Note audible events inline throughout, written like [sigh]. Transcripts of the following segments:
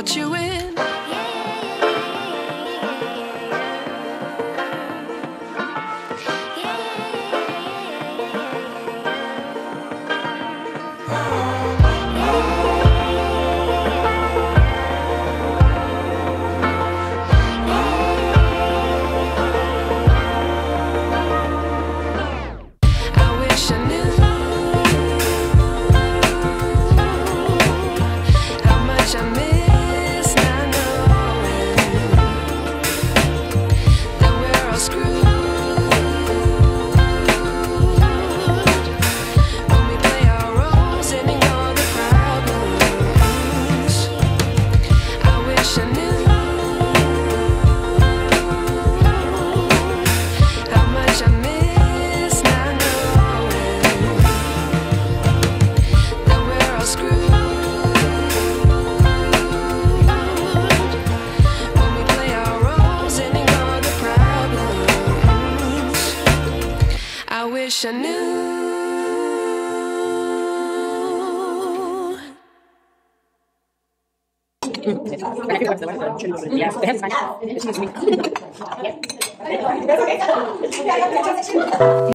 I think I'll you. guys, so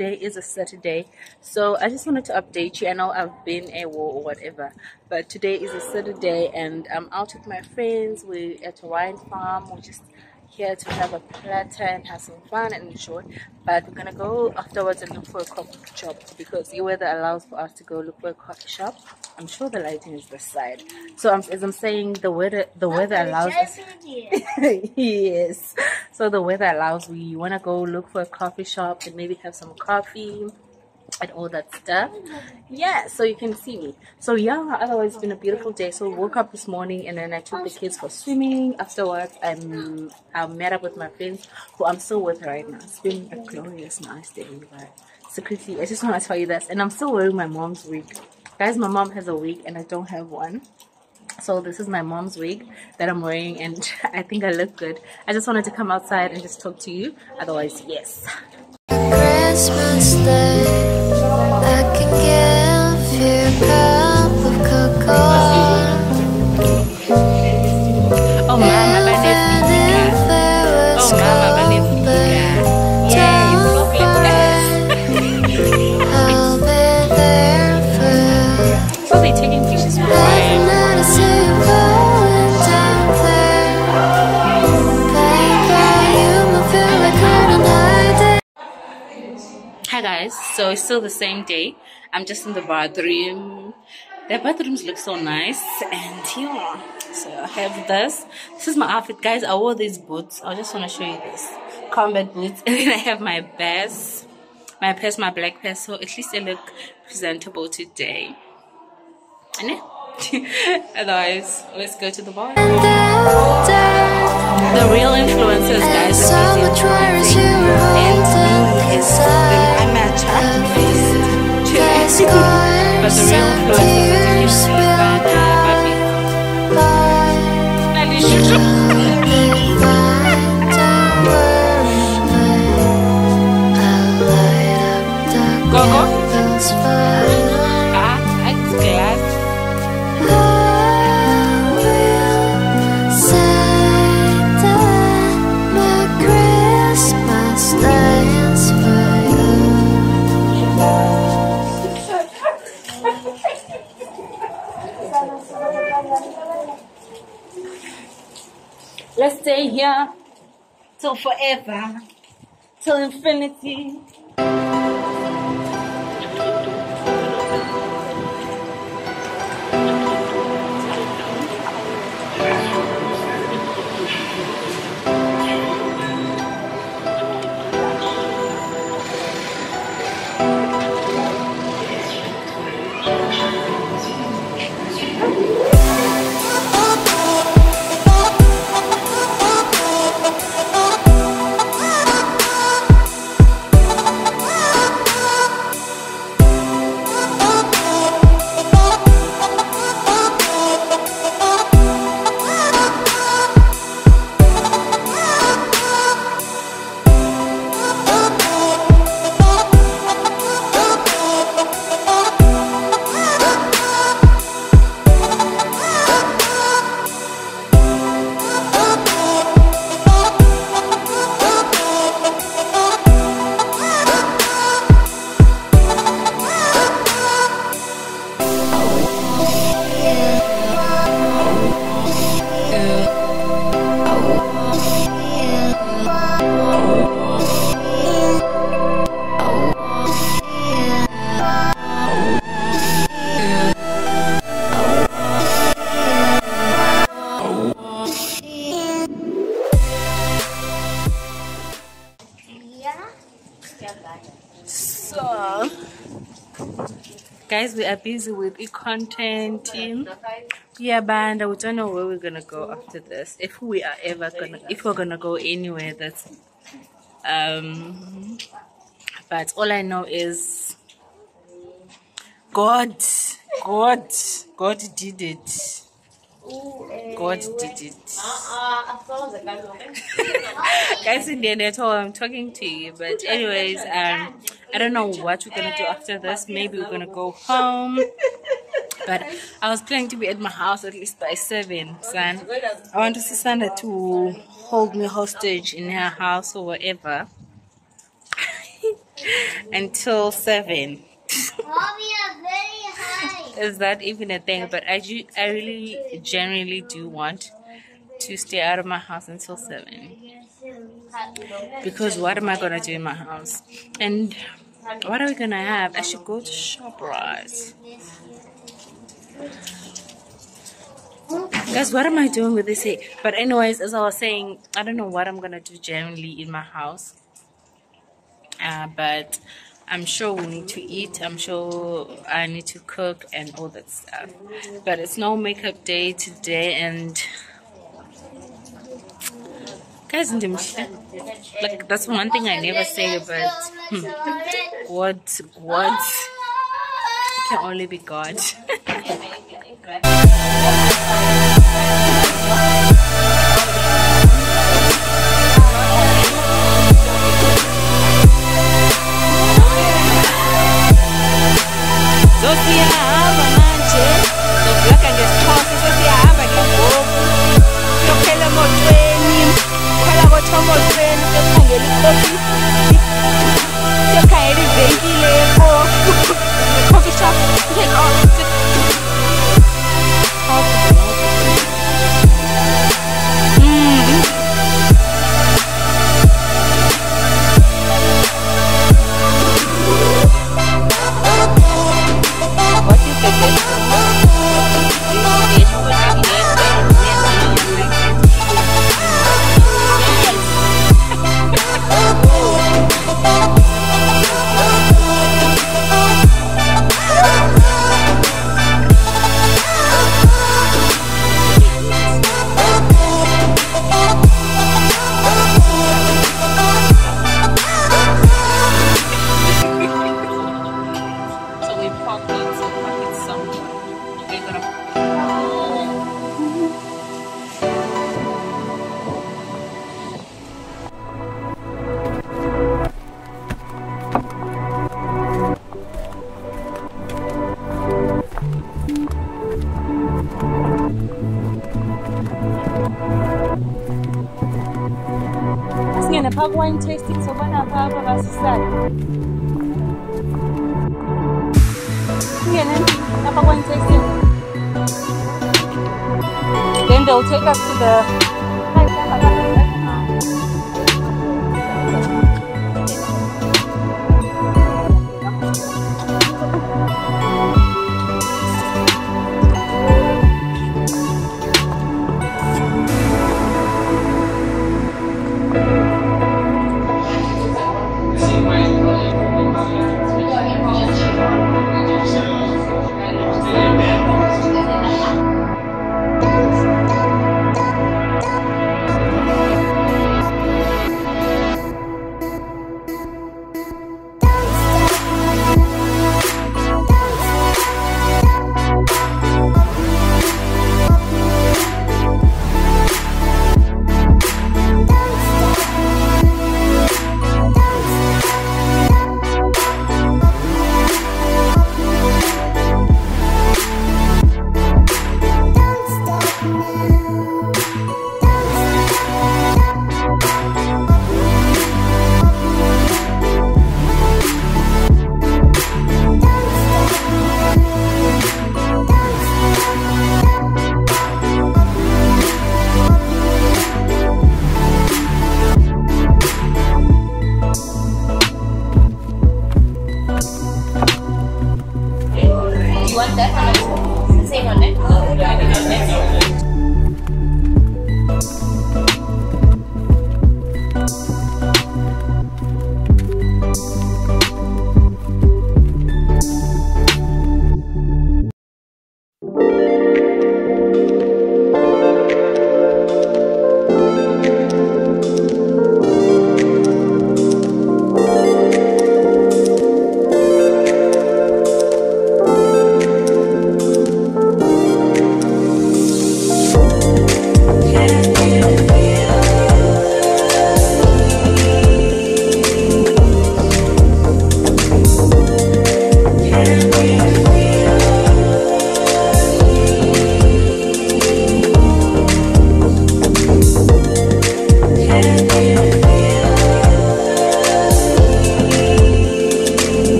today is a Saturday. So I just wanted to update you. I know I've been a war or whatever, but today is a Saturday and I'm out with my friends. We're at a wine farm. We're just here to have a platter and have some fun and enjoy. But we're gonna go afterwards and look for a coffee shop because the weather allows for us to go look for a coffee shop. I'm sure the lighting is this side. So I'm, as I'm saying, the weather the weather allows us [laughs] yes. So the weather allows we want to go look for a coffee shop and maybe have some coffee and all that stuff. Yeah, so you can see me. So yeah, otherwise it's been a beautiful day. So woke up this morning and then I took the kids for swimming. Afterwards, I'm I met up with my friends who I'm still with right now. It's been a glorious, nice day. But secretly, I just want to tell you this, and I'm still wearing my mom's wig. Guys, my mom has a wig and I don't have one. So this is my mom's wig that I'm wearing and [laughs] I think I look good. I just wanted to come outside and just talk to you. Otherwise, yes. Christmas Day, I can give you a cup of cocoa. Guys, so it's still the same day. I'm just in the bathroom. The bathrooms look so nice and yeah. So I have this. This is my outfit, guys. I wore these boots. I just want to show you this combat boots, [laughs] and then I have my best, my purse, my black purse. So at least I look presentable today. And yeah. [laughs] Otherwise, let's go to the bar. Out there, because guys so much worries you were and holding me is inside. I'm a chat The face but the real is tears that will you infinity. Are busy with the content team. Yeah, banda, we don't know where we're gonna go after this. If we are ever gonna, if we're gonna go anywhere, that's um. But all I know is God, God, God did it. God did it. Guys, in the end at all, I'm talking to you. But anyways, um, I don't know what we're gonna do after this. Maybe we're gonna go home. [laughs] But I was planning to be at my house at least by seven, son. I want Susanna to hold me hostage in her house or whatever [laughs] until seven. Is that even a thing? But I, ju- I really genuinely do want to stay out of my house until seven. Because what am I gonna do in my house? And what are we gonna have? I should go to ShopRite. Guys, what am I doing with this here? But anyways, as I was saying, I don't know what I'm gonna do generally in my house. Uh, but I'm sure we need to eat. I'm sure I need to cook and all that stuff. But it's no makeup day today, and guys, like that's one thing I never say, but hmm, what what can only be God. [laughs] then they'll take us to the one also? Same one, eh?